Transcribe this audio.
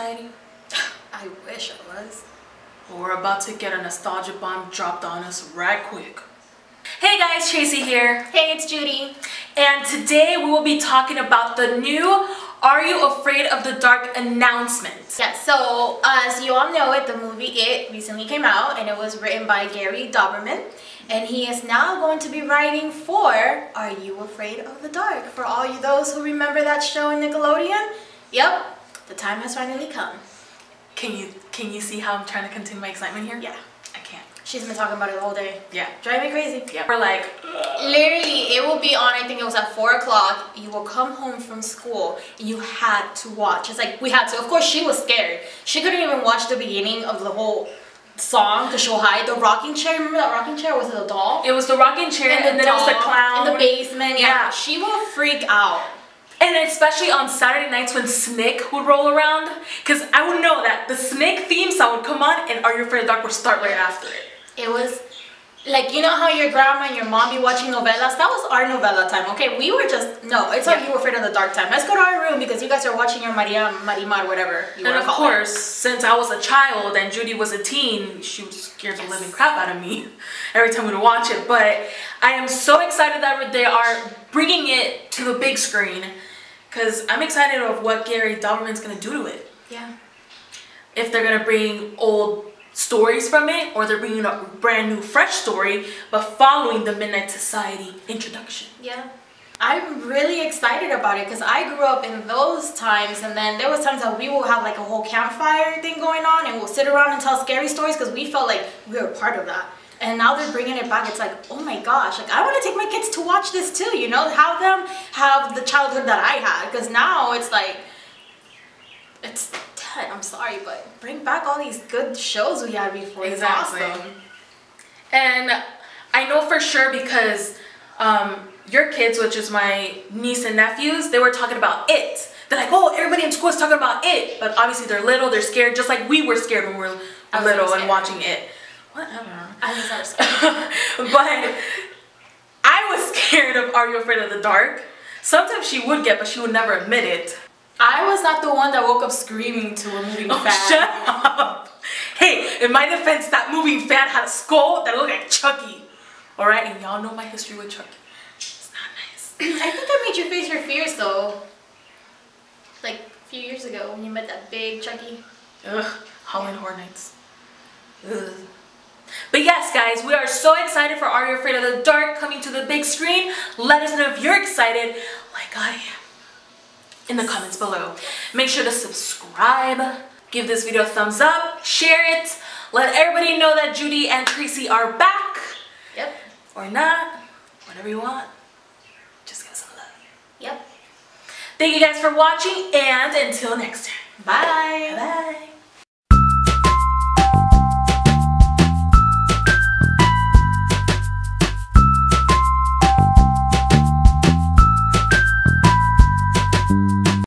Society? I wish I was. We're about to get a nostalgia bomb dropped on us right quick. Hey guys, Tracy here. Hey, it's Judy. And today we will be talking about the new Are You Afraid of the Dark announcement. Yeah, so as you all know it, the movie It recently came out and it was written by Gary Dauberman. And he is now going to be writing for Are You Afraid of the Dark? For all you those who remember that show in Nickelodeon, yep, the time has finally come. Can you can you see how I'm trying to continue my excitement here? Yeah. I can't. She's been talking about it all day. Yeah. Driving me crazy. Yeah. We're like, Literally, it will be on, I think it was at 4 o'clock. You will come home from school and you had to watch. It's like, we had to. Of course, she was scared. She couldn't even watch the beginning of the whole song because she'll hide. The rocking chair, remember that rocking chair? Was it a doll? it was the rocking chair and, then it was the doll clown. In the basement, yeah. Yeah. She will freak out. And especially on Saturday nights when Snick would roll around, because I would know that the Snick theme song would come on and Are You Afraid of the Dark would start right after it. It was like you know how your grandma and your mom be watching novellas That was our novella time. Okay, we were just no. It's like Yeah. you were afraid of the dark time. Let's go to our room because you guys are watching your Maria Marimar whatever. You And of call it. course, since I was a child and Judy was a teen, she was scared the Yes. living crap out of me every time we would watch it. But I am so excited that they are bringing it to the big screen because I'm excited of what Gary Dauberman's gonna do to it. yeah. If they're gonna bring old stories from it or they're bringing a brand new fresh story but following the Midnight Society introduction. Yeah. I'm really excited about it because I grew up in those times and then there was times that we will have like a whole campfire thing going on and we'll sit around and tell scary stories because we felt like we were part of that. And now they're bringing it back. It's like, oh my gosh, like I want to take my kids to watch this too, you know, have them have the childhood that I had because now it's like, it's dead. I'm sorry, but bring back all these good shows we had before. It's Exactly. awesome. And I know for sure because um, your kids, which is my niece and nephews, they were talking about it. They're like, oh, everybody in school is talking about it. But obviously they're little, they're scared, just like we were scared when we were little and watching it. Whatever. I was never scared. but I was scared of Are You Afraid of the Dark? Sometimes she would get, but she would never admit it. I was not the one that woke up screaming to a moving Oh, fan. shut up. Hey, in my defense, that moving fan had a skull that looked like Chucky. Alright, and y'all know my history with Chucky. It's not nice. I think I made you face your fears though. Like a few years ago when you met that big Chucky. Ugh, Halloween Horror Nights. Ugh. But yes, guys, we are so excited for Are You Afraid of the Dark coming to the big screen. Let us know if you're excited, like I am, in the comments below. Make sure to subscribe, give this video a thumbs up, share it, let everybody know that Judy and Tracy are back, Yep. or not, whatever you want. Just give us some love. Yep. Thank you guys for watching, and until next time. Bye. Bye.